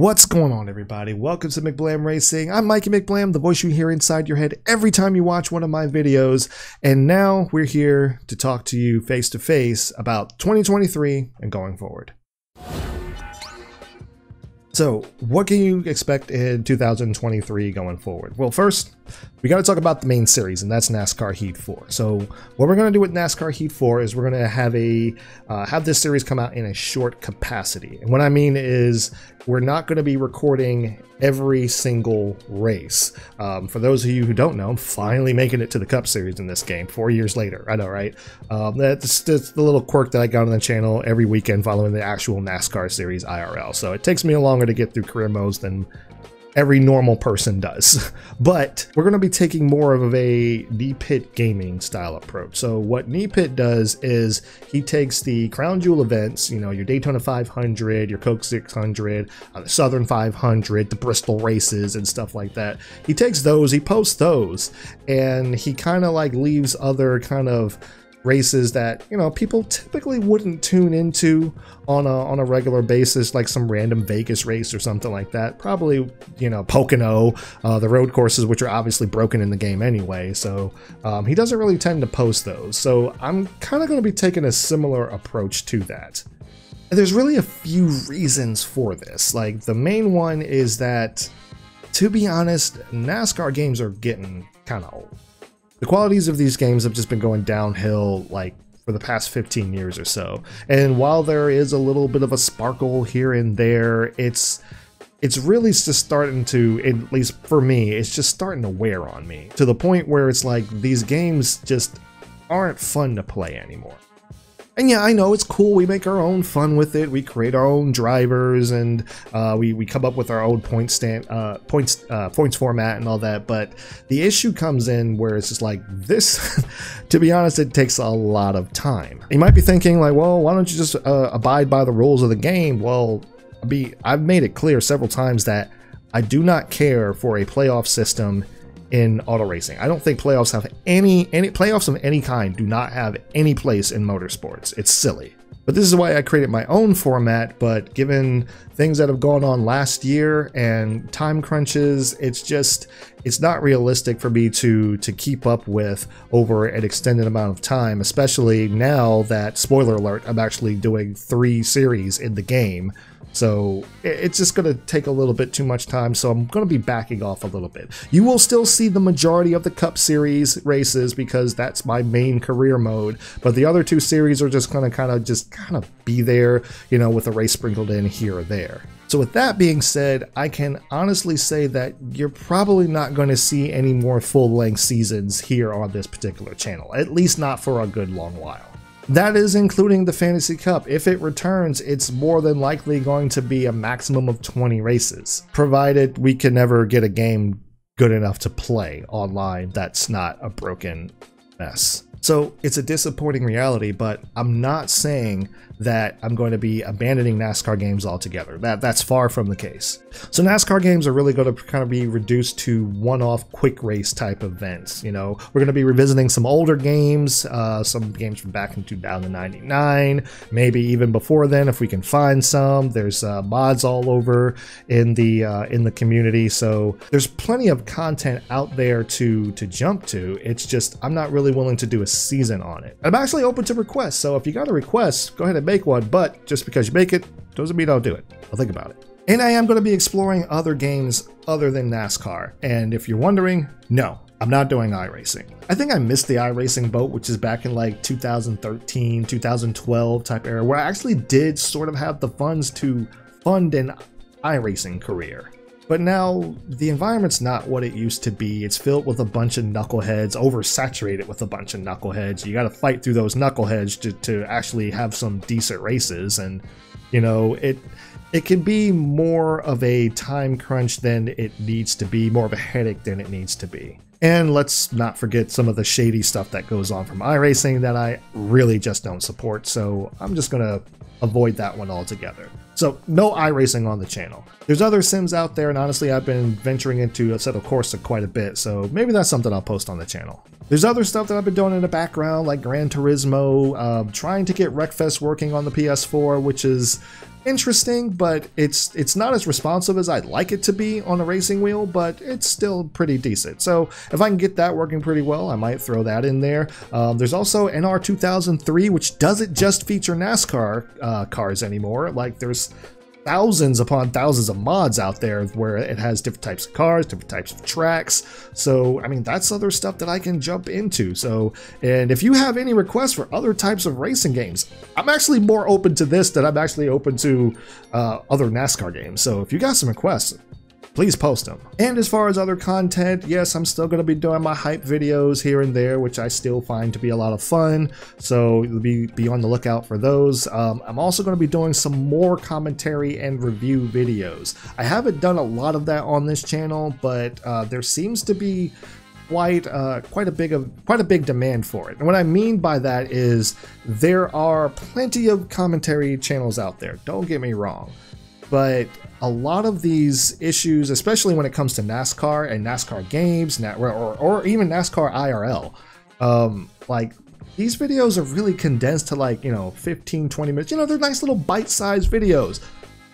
What's going on, everybody? Welcome to McBlam Racing. I'm Mikey McBlam, the voice you hear inside your head every time you watch one of my videos. And now we're here to talk to you face to face about 2023 and going forward. So, what can you expect in 2023 going forward? Well, first, we got to talk about the main series, and that's NASCAR Heat 4. So, what we're going to do with NASCAR Heat 4 is we're going to have a uh, have this series come out in a short capacity. And what I mean is, we're not going to be recording every single race. Um, for those of you who don't know, I'm finally making it to the Cup Series in this game four years later. I know, right? Um, that's, that's the little quirk that I got on the channel every weekend following the actual NASCAR Series IRL. So it takes me a longer to get through career modes than every normal person does. But we're going to be taking more of a Pit gaming style approach. So what Pit does is he takes the crown jewel events, you know, your Daytona 500, your Coke 600, uh, the Southern 500, the Bristol races and stuff like that. He takes those, he posts those, and he kind of like leaves other kind of races that you know people typically wouldn't tune into on a on a regular basis, like some random Vegas race or something like that. Probably you know Pocono, uh, the road courses, which are obviously broken in the game anyway. So um, he doesn't really tend to post those. So I'm kind of going to be taking a similar approach to that. And there's really a few reasons for this. Like the main one is that, to be honest, NASCAR games are getting kind of old the qualities of these games have just been going downhill like for the past 15 years or so. And while there is a little bit of a sparkle here and there, it's it's really just starting to, at least for me, it's just starting to wear on me to the point where it's like these games just aren't fun to play anymore. And yeah, I know it's cool. We make our own fun with it. We create our own drivers, and uh, we we come up with our own point stand uh, points uh, points format and all that. But the issue comes in where it's just like this. to be honest, it takes a lot of time. You might be thinking like, well, why don't you just uh, abide by the rules of the game? Well, be I've made it clear several times that I do not care for a playoff system in auto racing. I don't think playoffs have any any playoffs of any kind do not have any place in motorsports. It's silly. But this is why I created my own format, but given things that have gone on last year and time crunches, it's just it's not realistic for me to to keep up with over an extended amount of time, especially now that spoiler alert, I'm actually doing 3 series in the game so it's just going to take a little bit too much time, so I'm going to be backing off a little bit. You will still see the majority of the Cup Series races because that's my main career mode, but the other two series are just going to kind of just kind of be there, you know, with a race sprinkled in here or there. So with that being said, I can honestly say that you're probably not going to see any more full-length seasons here on this particular channel, at least not for a good long while. That is including the Fantasy Cup. If it returns, it's more than likely going to be a maximum of 20 races, provided we can never get a game good enough to play online that's not a broken mess. So it's a disappointing reality, but I'm not saying that I'm going to be abandoning NASCAR games altogether. That That's far from the case. So NASCAR games are really going to kind of be reduced to one-off quick race type events. You know, we're going to be revisiting some older games, uh, some games from back in 2099, maybe even before then if we can find some. There's uh, mods all over in the uh, in the community, so there's plenty of content out there to to jump to. It's just I'm not really willing to do a season on it. I'm actually open to requests, so if you got a request, go ahead and make one. But just because you make it doesn't mean I'll do it. I'll think about it. And I am going to be exploring other games other than NASCAR. And if you're wondering, no, I'm not doing iRacing. I think I missed the iRacing boat, which is back in like 2013, 2012 type era, where I actually did sort of have the funds to fund an iRacing career. But now the environment's not what it used to be. It's filled with a bunch of knuckleheads, oversaturated with a bunch of knuckleheads. You got to fight through those knuckleheads to, to actually have some decent races. And, you know, it it can be more of a time crunch than it needs to be, more of a headache than it needs to be. And let's not forget some of the shady stuff that goes on from iRacing that I really just don't support, so I'm just gonna avoid that one altogether. So no iRacing on the channel. There's other sims out there, and honestly, I've been venturing into Assetto Corsa quite a bit, so maybe that's something I'll post on the channel. There's other stuff that I've been doing in the background, like Gran Turismo, uh, trying to get Wreckfest working on the PS4, which is interesting, but it's it's not as responsive as I'd like it to be on a racing wheel, but it's still pretty decent. So if I can get that working pretty well, I might throw that in there. Um, there's also NR 2003, which doesn't just feature NASCAR uh, cars anymore. Like there's thousands upon thousands of mods out there where it has different types of cars, different types of tracks. So, I mean, that's other stuff that I can jump into. So, and if you have any requests for other types of racing games, I'm actually more open to this than I'm actually open to uh, other NASCAR games. So, if you got some requests, please post them. And as far as other content, yes, I'm still going to be doing my hype videos here and there, which I still find to be a lot of fun. So be, be on the lookout for those. Um, I'm also going to be doing some more commentary and review videos. I haven't done a lot of that on this channel, but uh, there seems to be quite uh, quite a big of quite a big demand for it. And what I mean by that is there are plenty of commentary channels out there. Don't get me wrong, but a lot of these issues, especially when it comes to NASCAR and NASCAR games, or, or even NASCAR IRL, um, like these videos are really condensed to like, you know, 15, 20 minutes. You know, they're nice little bite-sized videos.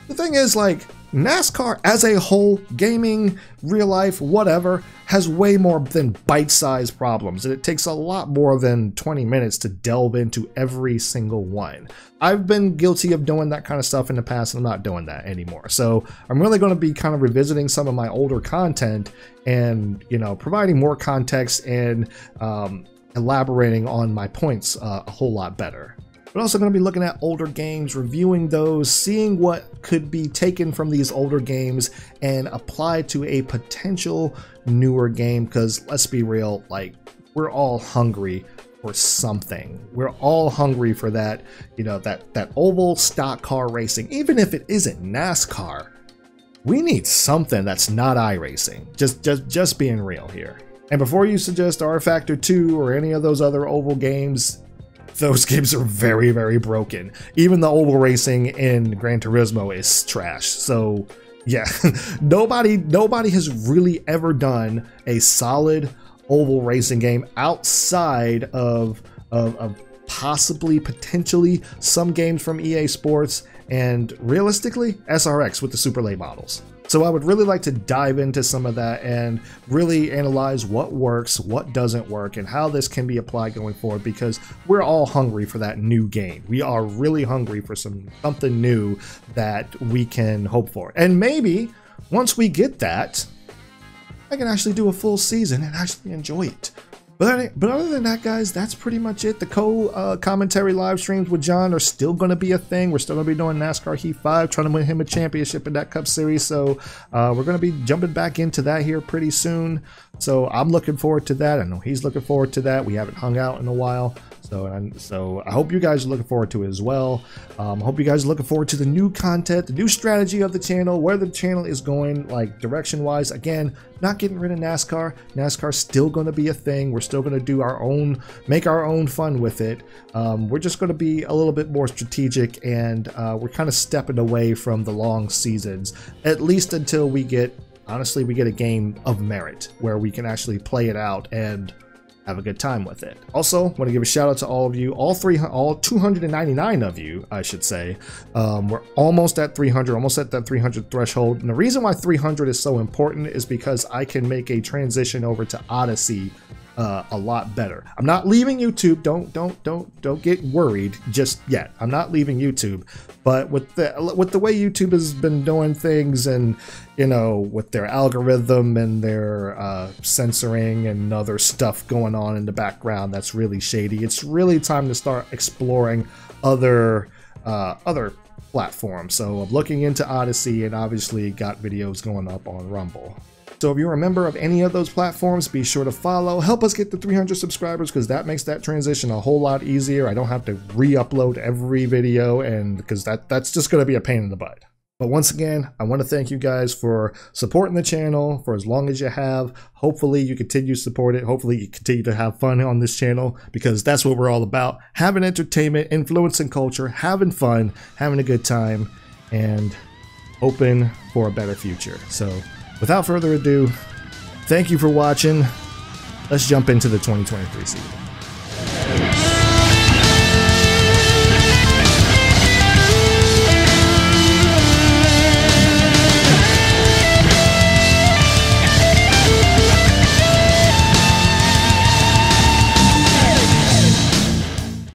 The thing is, like, NASCAR as a whole, gaming, real life, whatever, has way more than bite sized problems, and it takes a lot more than 20 minutes to delve into every single one. I've been guilty of doing that kind of stuff in the past, and I'm not doing that anymore. So I'm really going to be kind of revisiting some of my older content and, you know, providing more context and um, elaborating on my points uh, a whole lot better. We're also going to be looking at older games, reviewing those, seeing what could be taken from these older games and applied to a potential newer game. Because let's be real, like, we're all hungry for something. We're all hungry for that, you know, that, that oval stock car racing, even if it isn't NASCAR. We need something that's not iRacing. Just, just, just being real here. And before you suggest rFactor 2 or any of those other oval games, those games are very, very broken. Even the oval racing in Gran Turismo is trash. So yeah, nobody nobody has really ever done a solid oval racing game outside of, of, of possibly potentially some games from EA Sports and realistically SRX with the super late models. So I would really like to dive into some of that and really analyze what works, what doesn't work, and how this can be applied going forward because we're all hungry for that new game. We are really hungry for some something new that we can hope for. And maybe once we get that, I can actually do a full season and actually enjoy it. But, but other than that, guys, that's pretty much it. The co-commentary uh, live streams with John are still going to be a thing. We're still going to be doing NASCAR Heat 5, trying to win him a championship in that Cup Series. So uh, we're going to be jumping back into that here pretty soon. So I'm looking forward to that. I know he's looking forward to that. We haven't hung out in a while. So, and so I hope you guys are looking forward to it as well. Um, hope you guys are looking forward to the new content, the new strategy of the channel, where the channel is going, like direction wise. Again, not getting rid of NASCAR. NASCAR's still going to be a thing. We're still going to do our own, make our own fun with it. Um, we're just going to be a little bit more strategic and uh, we're kind of stepping away from the long seasons, at least until we get, honestly, we get a game of merit where we can actually play it out and have a good time with it. Also, want to give a shout out to all of you, all three, all 299 of you, I should say. Um, we're almost at 300, almost at that 300 threshold. And the reason why 300 is so important is because I can make a transition over to Odysee uh, a lot better. I'm not leaving YouTube. Don't don't don't don't get worried just yet. I'm not leaving YouTube, but with the with the way YouTube has been doing things, and you know, with their algorithm and their uh, censoring and other stuff going on in the background, that's really shady. It's really time to start exploring other uh, other platforms. So I'm looking into Odysee and obviously got videos going up on Rumble. So if you're a member of any of those platforms, be sure to follow. Help us get to 300 subscribers because that makes that transition a whole lot easier. I don't have to re-upload every video and because that, that's just going to be a pain in the butt. But once again, I want to thank you guys for supporting the channel for as long as you have. Hopefully you continue to support it. Hopefully you continue to have fun on this channel because that's what we're all about. Having entertainment, influencing culture, having fun, having a good time, and hoping for a better future. So without further ado, thank you for watching. Let's jump into the 2023 season.